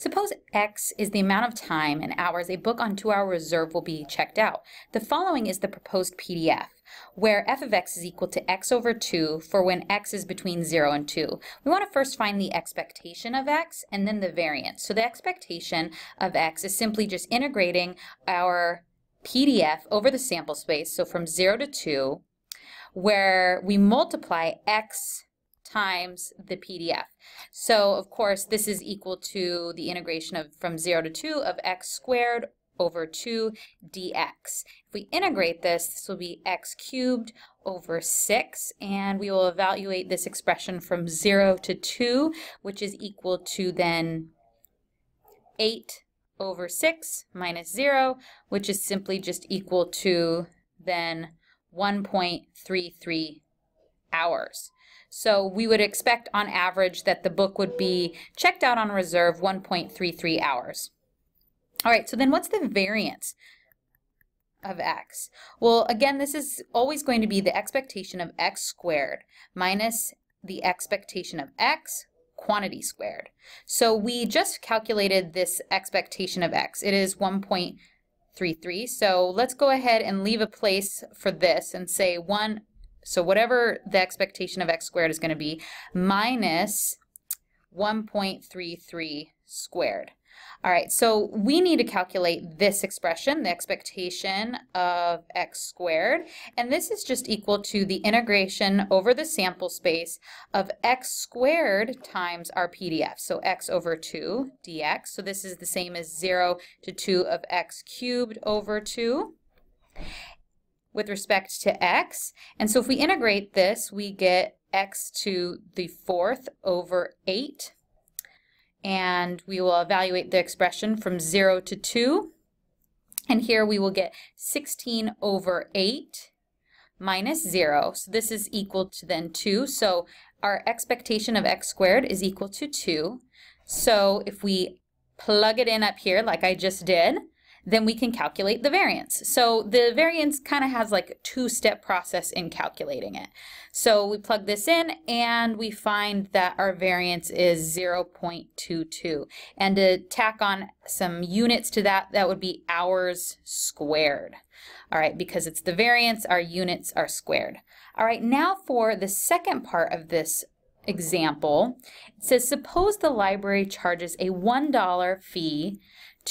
Suppose X is the amount of time and hours a book on two-hour reserve will be checked out. The following is the proposed PDF, where f of x is equal to x over 2 for when x is between 0 and 2. We want to first find the expectation of x and then the variance. So the expectation of x is simply just integrating our PDF over the sample space, so from 0 to 2, where we multiply x times the PDF. So of course this is equal to the integration of from 0 to 2 of x squared over 2 dx. If we integrate this, this will be x cubed over 6, and we will evaluate this expression from 0 to 2, which is equal to then 8 over 6 minus 0, which is simply just equal to then 1.33 hours. So we would expect on average that the book would be checked out on reserve 1.33 hours. All right, so then what's the variance of x? Well, again, this is always going to be the expectation of x squared minus the expectation of x quantity squared. So we just calculated this expectation of x. It is 1.33. So let's go ahead and leave a place for this and say 1 so whatever the expectation of x squared is going to be minus 1.33 squared. All right, so we need to calculate this expression, the expectation of x squared, and this is just equal to the integration over the sample space of x squared times our PDF, so x over 2 dx. So this is the same as 0 to 2 of x cubed over 2 with respect to x. And so if we integrate this, we get x to the fourth over 8. And we will evaluate the expression from 0 to 2. And here we will get 16 over 8 minus 0. So this is equal to then 2. So our expectation of x squared is equal to 2. So if we plug it in up here like I just did, then we can calculate the variance. So the variance kind of has like a two-step process in calculating it. So we plug this in and we find that our variance is 0.22. And to tack on some units to that, that would be hours squared. All right, because it's the variance, our units are squared. All right, now for the second part of this example, it says suppose the library charges a $1 fee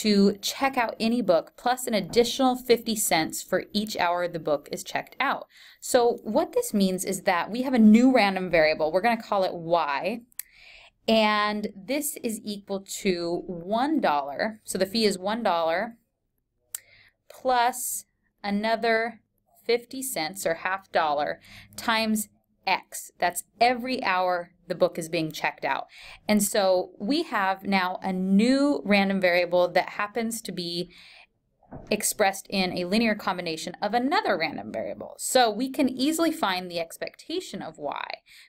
to check out any book plus an additional 50 cents for each hour the book is checked out. So what this means is that we have a new random variable. We're going to call it y. And this is equal to $1. So the fee is $1 plus another 50 cents or half dollar times X. That's every hour the book is being checked out. And so we have now a new random variable that happens to be expressed in a linear combination of another random variable. So we can easily find the expectation of y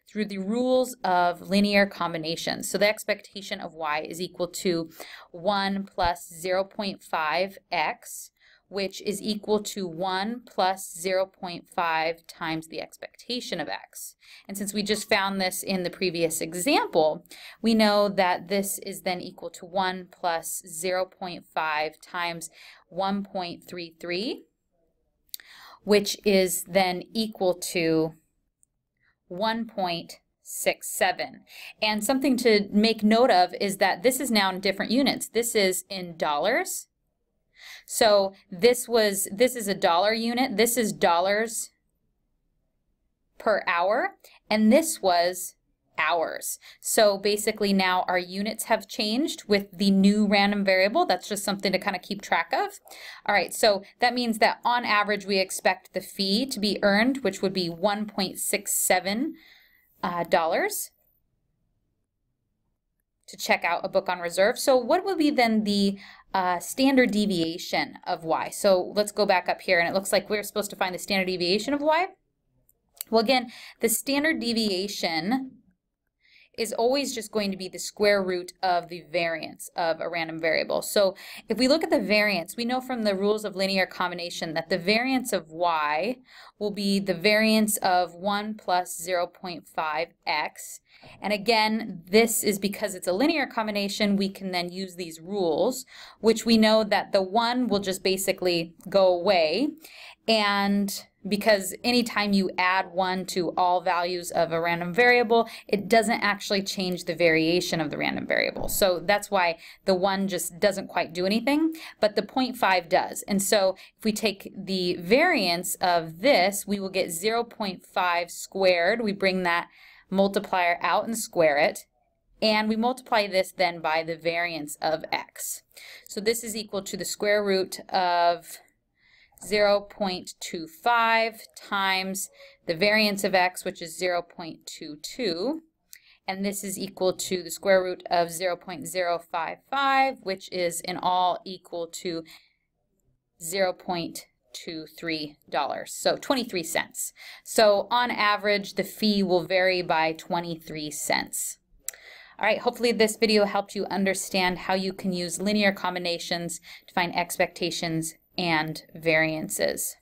through the rules of linear combinations. So the expectation of y is equal to 1 plus 0.5x which is equal to 1 plus 0.5 times the expectation of x. And since we just found this in the previous example, we know that this is then equal to 1 plus 0.5 times 1.33, which is then equal to 1.67. And something to make note of is that this is now in different units. This is in dollars, so this was, this is a dollar unit. This is dollars per hour. And this was hours. So basically now our units have changed with the new random variable. That's just something to kind of keep track of. All right, so that means that on average we expect the fee to be earned, which would be 1.67 uh, to check out a book on reserve. So what would be then the uh, standard deviation of y? So let's go back up here and it looks like we're supposed to find the standard deviation of y. Well again, the standard deviation is always just going to be the square root of the variance of a random variable. So if we look at the variance, we know from the rules of linear combination that the variance of y will be the variance of 1 plus 0.5x. And again, this is because it's a linear combination, we can then use these rules, which we know that the 1 will just basically go away. And because anytime you add 1 to all values of a random variable, it doesn't actually change the variation of the random variable. So that's why the 1 just doesn't quite do anything, but the 0.5 does. And so if we take the variance of this, we will get 0.5 squared. We bring that multiplier out and square it. And we multiply this then by the variance of x. So this is equal to the square root of 0.25 times the variance of x, which is 0.22. And this is equal to the square root of 0.055, which is in all equal to 0.23 dollars, so 23 cents. So on average, the fee will vary by 23 cents. All right, hopefully this video helped you understand how you can use linear combinations to find expectations and variances.